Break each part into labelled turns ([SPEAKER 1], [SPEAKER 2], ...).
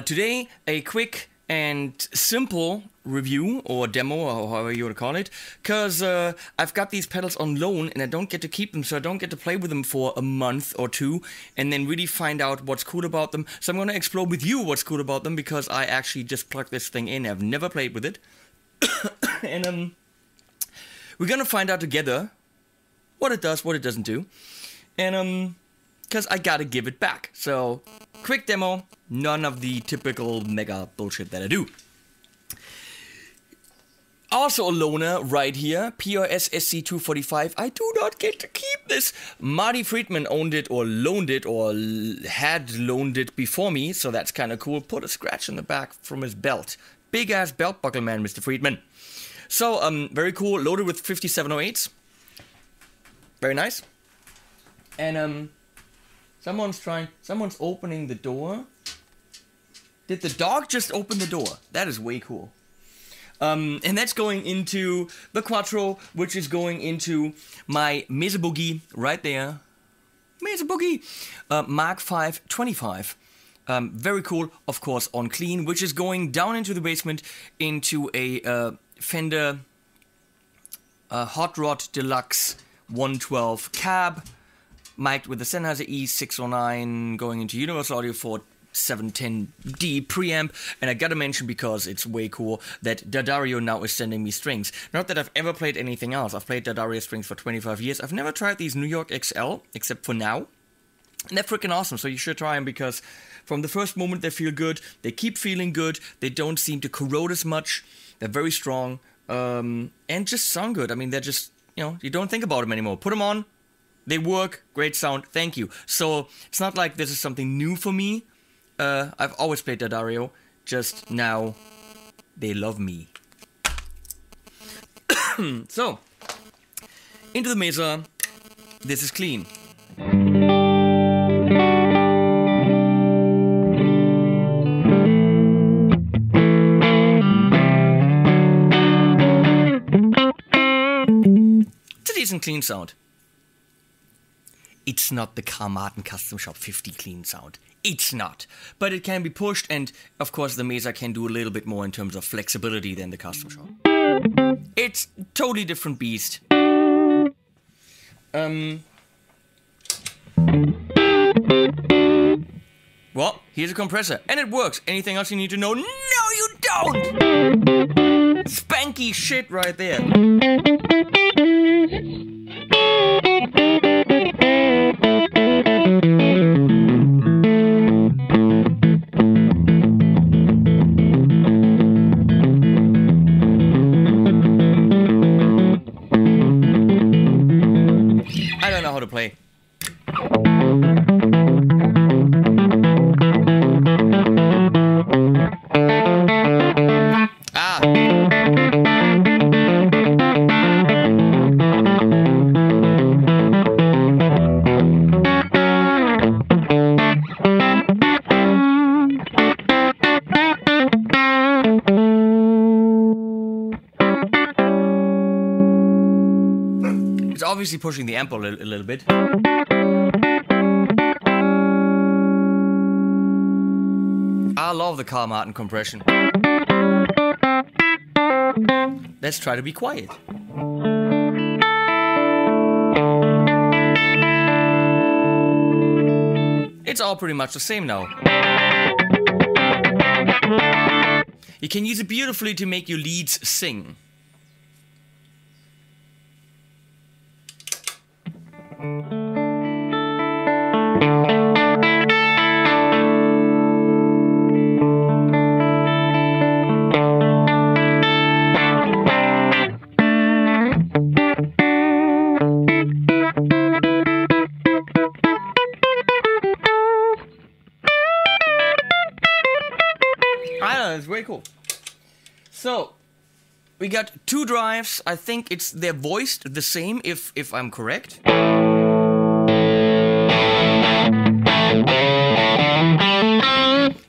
[SPEAKER 1] Uh, today, a quick and simple review or demo or however you want to call it because uh, i've got these pedals on loan and i don't get to keep them so i don't get to play with them for a month or two and then really find out what's cool about them. So i'm going to explore with you what's cool about them because i actually just plugged this thing in. I've never played with it. And um we're going to find out together what it does what it doesn't do. And um because i gotta give it back. So quick demo none of the typical mega bullshit that i do also a loaner right here, PRS SC245. I do not get to keep this. Marty Friedman owned it or loaned it or had loaned it before me, so that's kind of cool. Put a scratch in the back from his belt. Big ass belt buckle man, Mr. Friedman. So, um, very cool. Loaded with 5708s. Very nice. And, um, someone's trying, someone's opening the door. Did the dog just open the door? That is way cool. Um, and that's going into the Quattro, which is going into my Mesa Boogie right there. Mesa Boogie! Uh, Mark 525. Um, very cool, of course, on clean, which is going down into the basement into a uh, Fender uh, Hot Rod Deluxe 112 cab, mic'd with the Sennheiser E609 going into Universal Audio for 710D preamp, and I gotta mention because it's way cool that D'Addario now is sending me strings. Not that I've ever played anything else. I've played D'Addario strings for 25 years. I've never tried these New York XL, except for now. And they're freaking awesome, so you should try them because from the first moment they feel good, they keep feeling good, they don't seem to corrode as much, they're very strong, um, and just sound good. I mean, they're just, you know, you don't think about them anymore. Put them on, they work, great sound, thank you. So it's not like this is something new for me. Uh, I've always played D'Addario, just now they love me. so, into the Mesa. This is clean. It's a decent clean sound. It's not the Carl Martin Custom Shop 50 clean sound. It's not. But it can be pushed, and of course, the Mesa can do a little bit more in terms of flexibility than the Custom Shop. It's totally different beast. Um. Well, here's a compressor, and it works. Anything else you need to know? No, you don't! Spanky shit right there. Obviously pushing the amp a little, a little bit. I love the Carl Martin compression. Let's try to be quiet. It's all pretty much the same now. You can use it beautifully to make your leads sing. I know, it's cool. So, we got two drives. I think it's they're voiced the same if if I'm correct.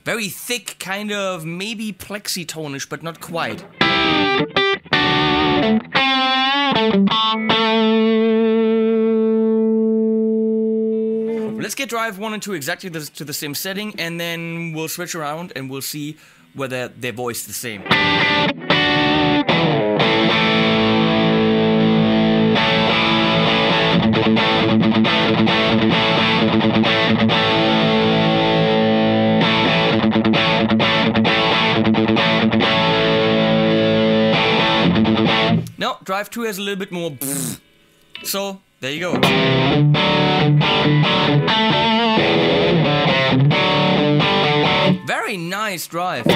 [SPEAKER 1] Very thick, kind of maybe plexitonish, but not quite. let's get drive one and two exactly the, to the same setting, and then we'll switch around and we'll see whether they're voiced the same. Drive 2 has a little bit more. So, there you go. Very nice drive.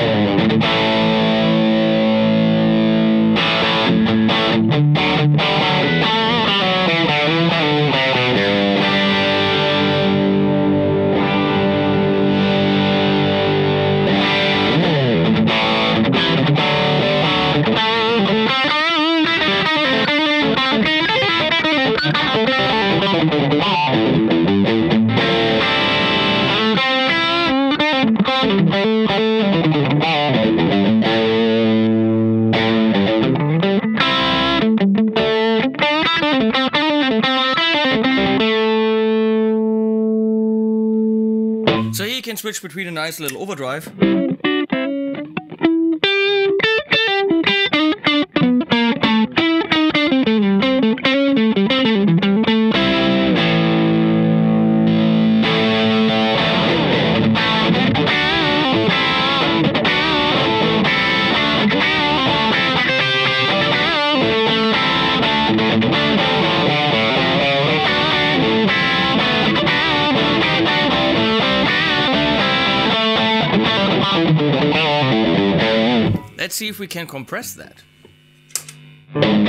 [SPEAKER 1] Switch between a nice little overdrive. See if we can compress that. Ah!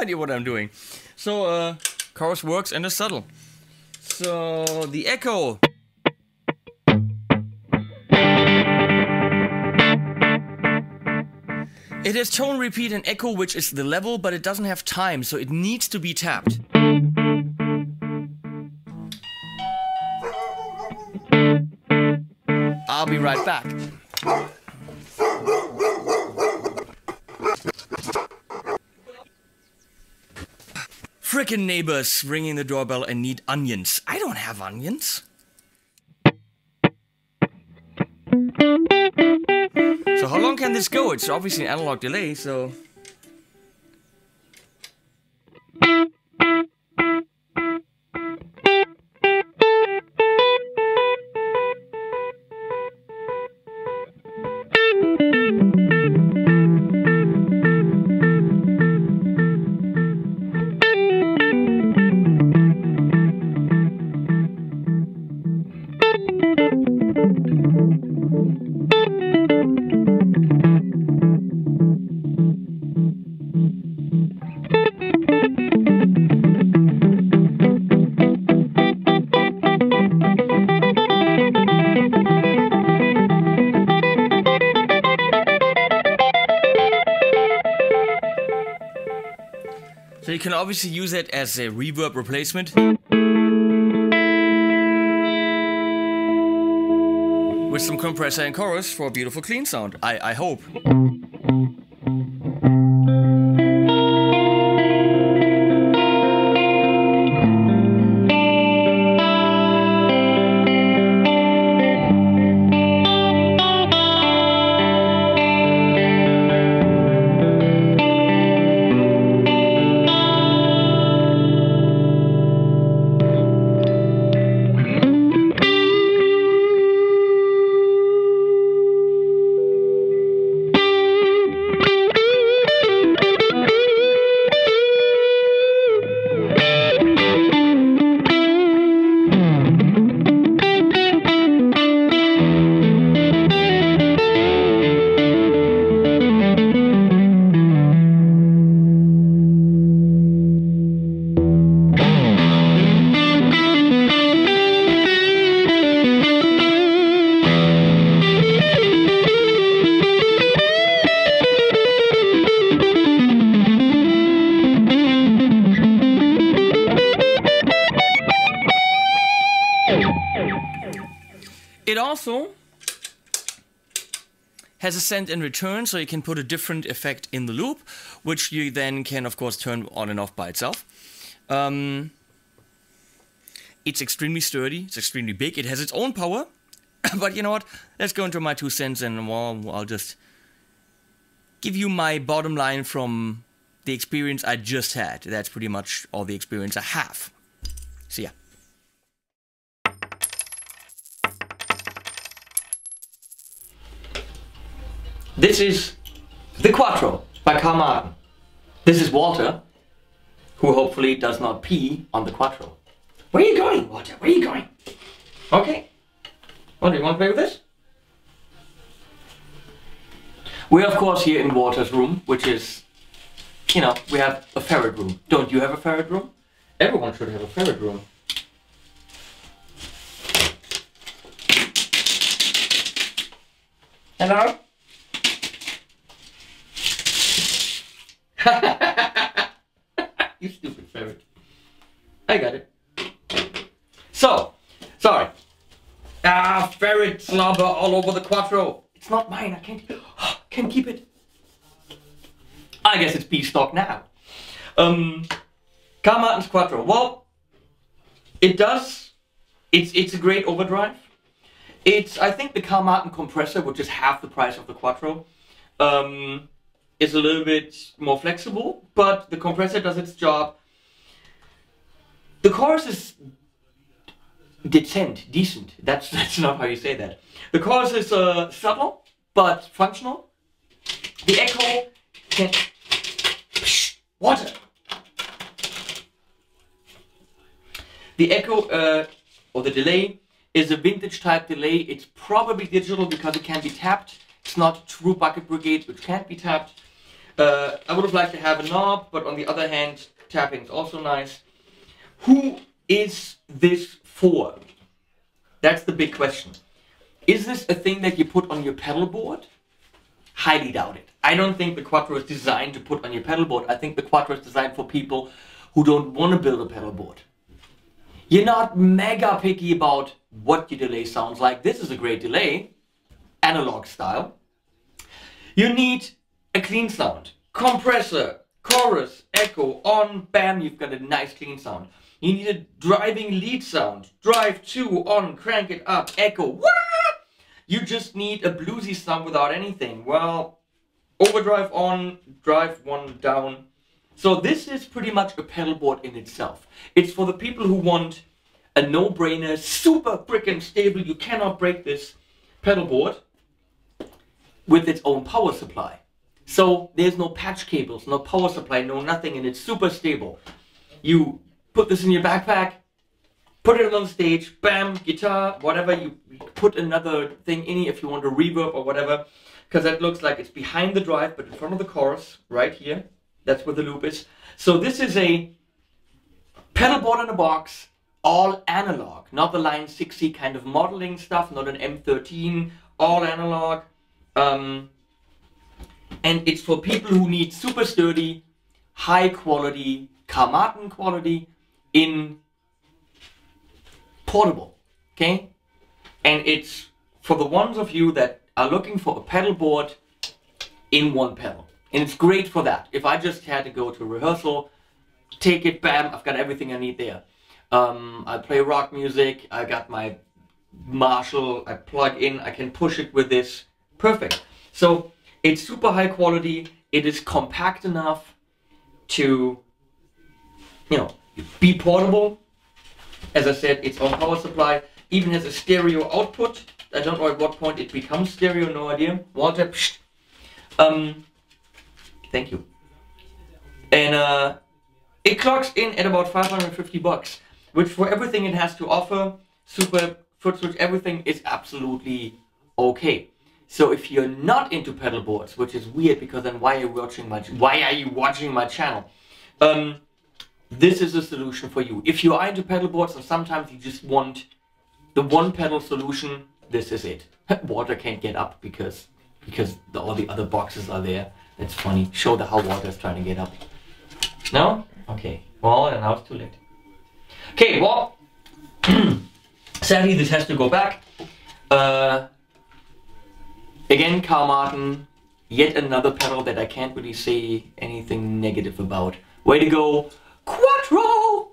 [SPEAKER 1] Idea what I'm doing. So, uh, chorus works and is subtle. So, the echo. It has tone repeat and echo, which is the level, but it doesn't have time, so it needs to be tapped. I'll be right back. Frickin' neighbors ringing the doorbell and need onions. I don't have onions. So how long can this go? It's obviously an analog delay, so... obviously use it as a reverb replacement. With some compressor and chorus for a beautiful clean sound, I, I hope. It also has a send and return, so you can put a different effect in the loop, which you then can, of course, turn on and off by itself. Um, it's extremely sturdy, it's extremely big, it has its own power, but you know what? Let's go into my two cents and well, I'll just give you my bottom line from the experience I just had. That's pretty much all the experience I have. See ya. This is The Quattro by Carl Martin. This is Walter, who hopefully does not pee on the Quattro. Where are you going, Walter? Where are you going? Okay. What, do you want to play with this? We're of course here in Walter's room, which is, you know, we have a ferret room. Don't you have a ferret room? Everyone should have a ferret room. Hello? you stupid ferret. I got it. So, sorry. Ah, ferret slobber all over the quattro. It's not mine. I can't. Can't keep it. I guess it's B stock now. Um, Carl Martin's Quattro. Well, it does. It's it's a great overdrive. It's I think the Carl Martin compressor, which is half the price of the Quattro, um, is a little bit more flexible, but the compressor does its job. The chorus is decent, decent. That's that's not how you say that. The chorus is uh, subtle but functional. The echo can water. The echo uh, or the delay is a vintage type delay. It's probably digital because it can be tapped. It's not true bucket brigade, which can't be tapped. Uh, I would have liked to have a knob, but on the other hand, tapping is also nice. Who is this for? That's the big question. Is this a thing that you put on your pedal board? Highly doubt it. I don't think the Quattro is designed to put on your pedal board. I think the Quattro is designed for people who don't want to build a pedal board. You're not mega picky about what your delay sounds like. This is a great delay, analog style. You need a clean sound, compressor, chorus, echo, on, bam, you've got a nice clean sound. You need a driving lead sound, drive two, on, crank it up, echo, wah! You just need a bluesy sound without anything. Well, overdrive on, drive one down. So this is pretty much a pedal board in itself. It's for the people who want a no-brainer, super freaking stable, you cannot break this pedal board with its own power supply. So there's no patch cables, no power supply, no nothing, and it's super stable. You put this in your backpack, put it on stage, bam, guitar, whatever, you put another thing in it if you want a reverb or whatever, because that looks like it's behind the drive, but in front of the chorus, right here. That's where the loop is. So this is a pedal board in a box, all analog, not the Line 6 kind of modeling stuff, not an M13, all analog. Um, and it's for people who need super sturdy, high quality, Carl Martin quality in portable. Okay? And it's for the ones of you that are looking for a pedal board in one pedal. And it's great for that. If I just had to go to rehearsal, take it, bam, I've got everything I need there. Um, I play rock music, I got my Marshall, I plug in, I can push it with this. Perfect. So it's super high quality, it is compact enough to, you know, be portable. As I said, its own power supply, even has a stereo output. I don't know at what point it becomes stereo, no idea. Walter, psht. Um, thank you. And uh, it clocks in at about 550 bucks, which for everything it has to offer, super foot switch, everything is absolutely okay. So if you're not into pedal boards, which is weird because then why are you watching my why are you watching my channel? Um, this is a solution for you. If you are into pedal boards and sometimes you just want the one pedal solution, this is it. Walter can't get up because because the, all the other boxes are there. That's funny. Show the how Walter is trying to get up. No? Okay. Well, now it's too late. Okay, well, sadly this has to go back. Uh, again, Carl Martin, yet another pedal that I can't really say anything negative about. Way to go, Quattro!